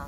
Ah,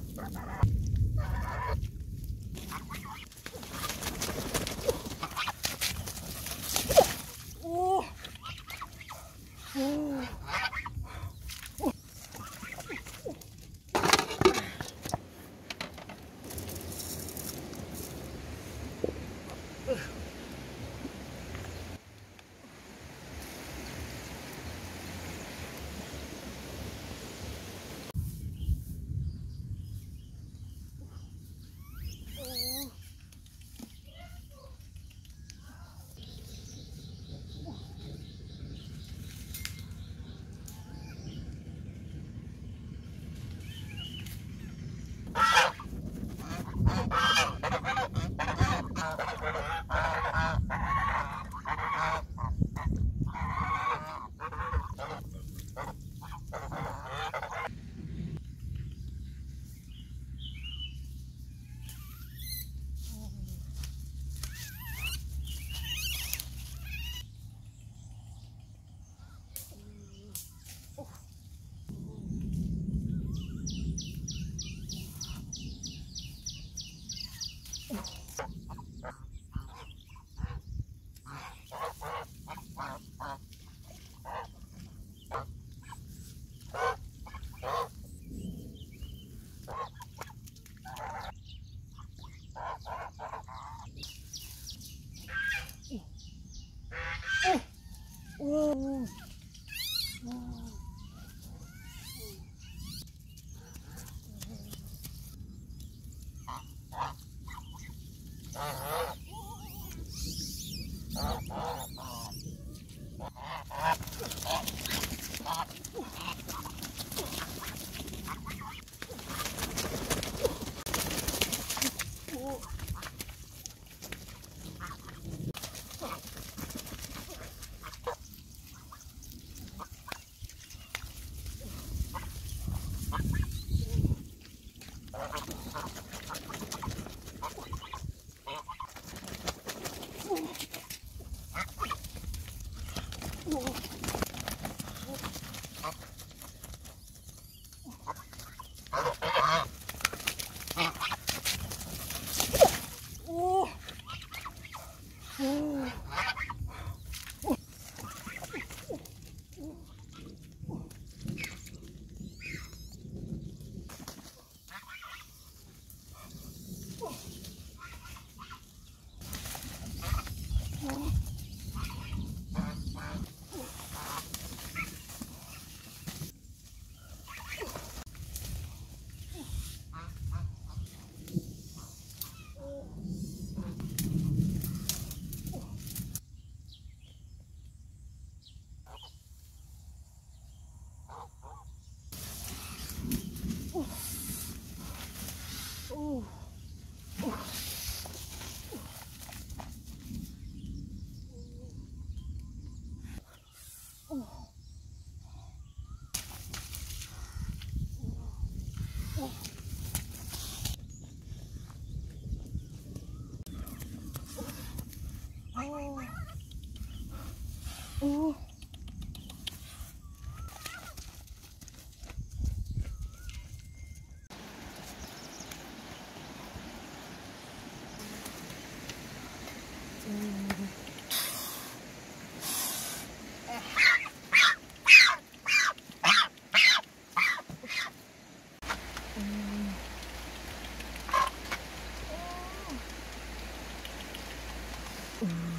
Mm.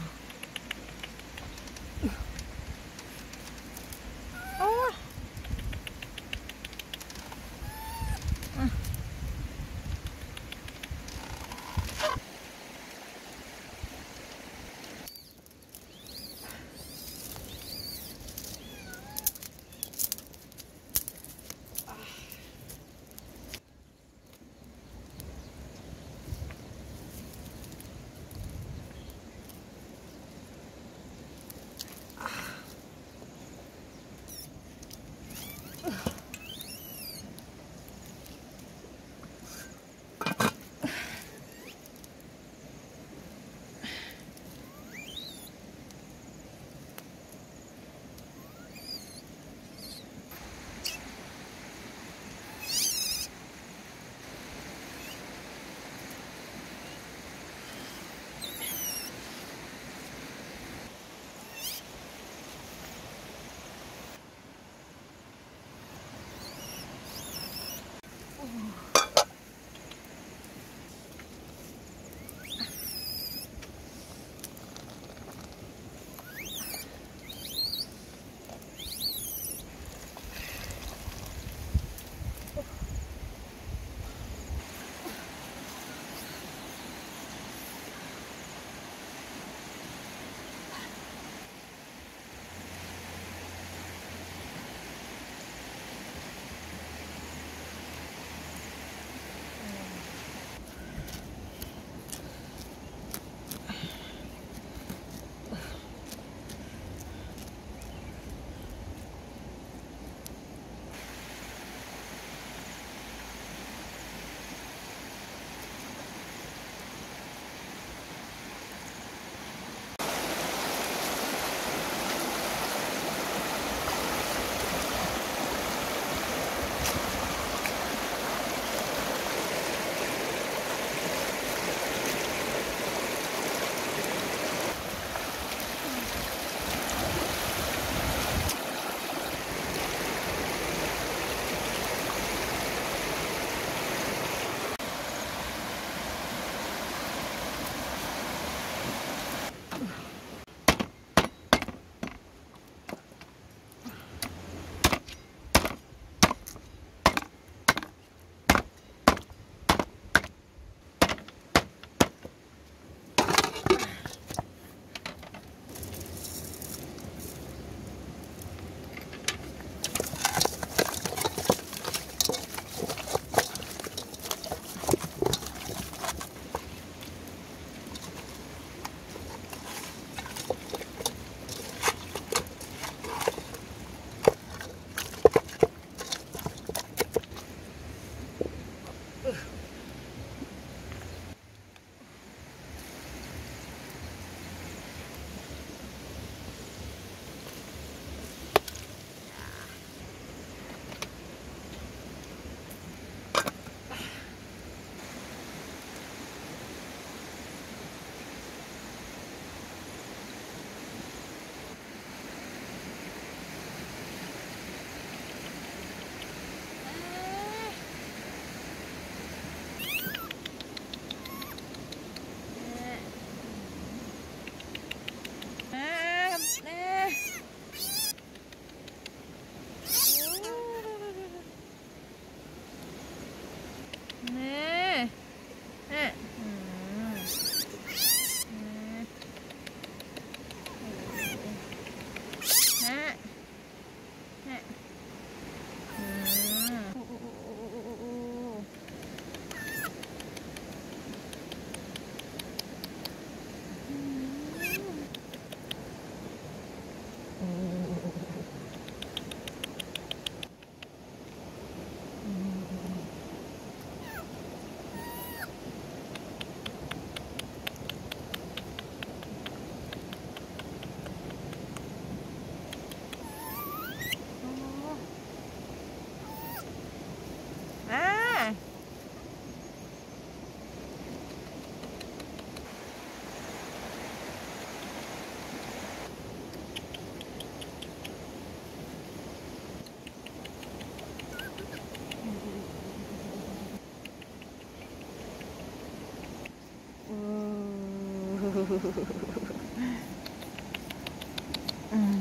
嗯。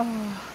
啊，